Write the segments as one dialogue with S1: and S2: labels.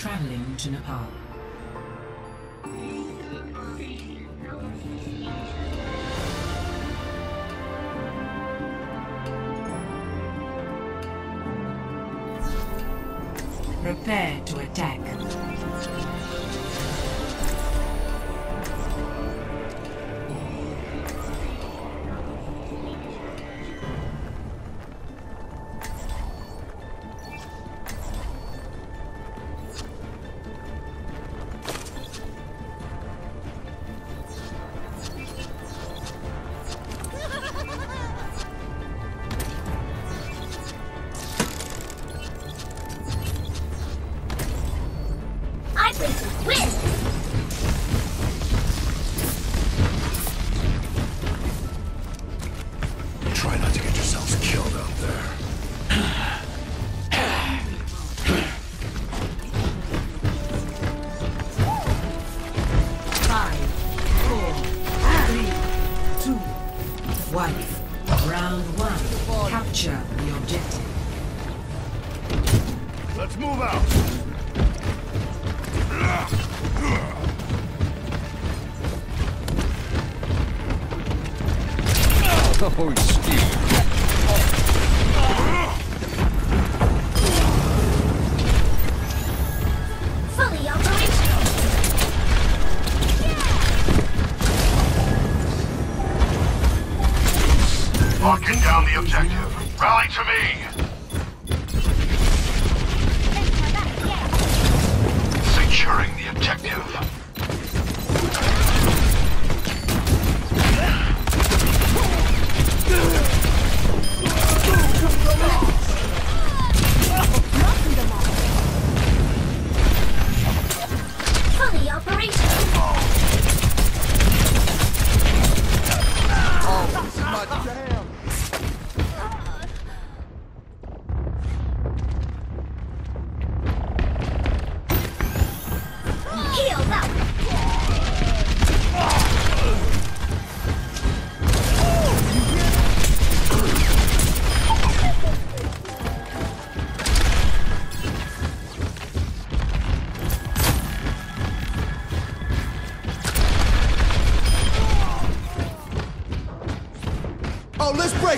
S1: traveling to Nepal. Prepare to attack. wife. Round one, capture the objective.
S2: Let's move out!
S3: Oh,
S4: excuse.
S2: Locking down the objective. Rally to me! Securing the objective.
S3: Ugh!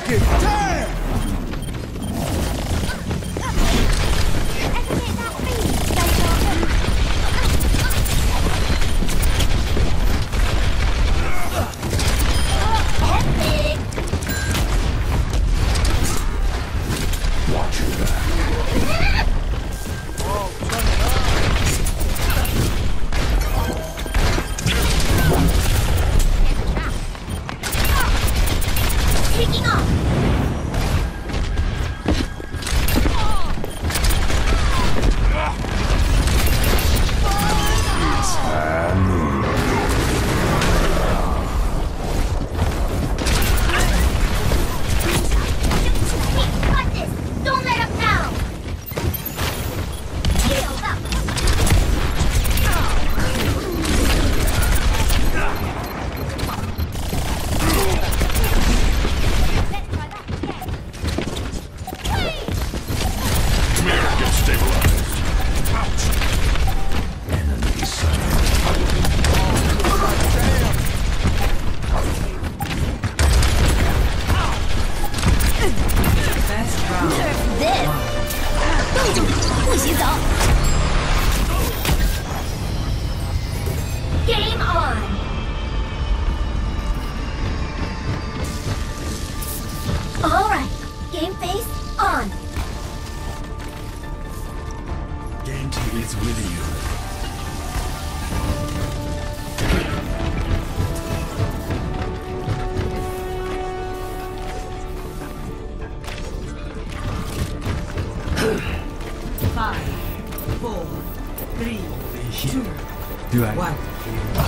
S3: like it. Do I?
S1: What?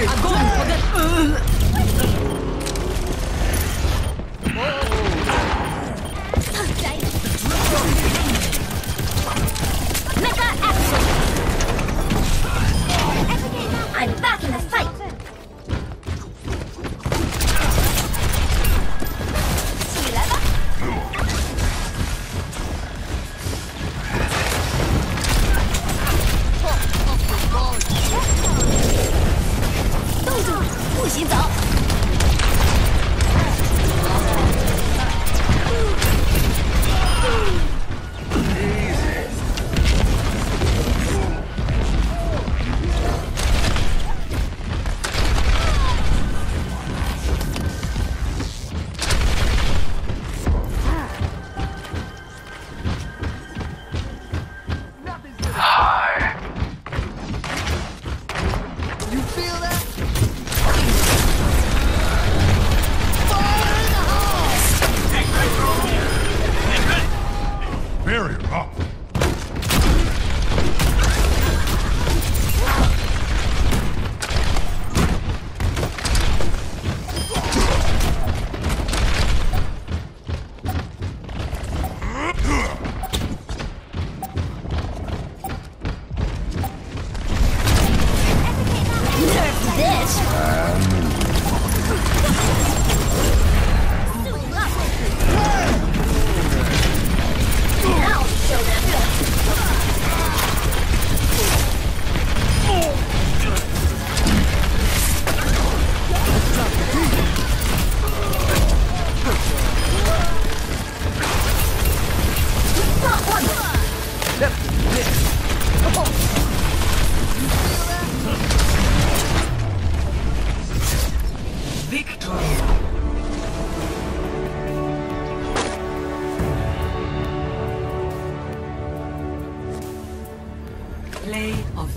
S3: breaking!
S1: Огонь
S3: Damn!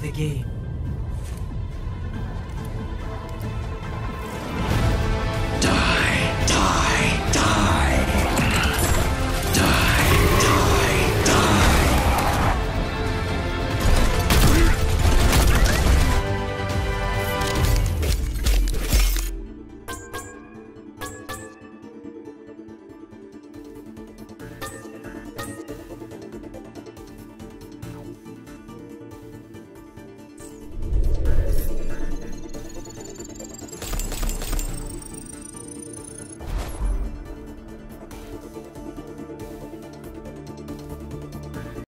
S1: the game.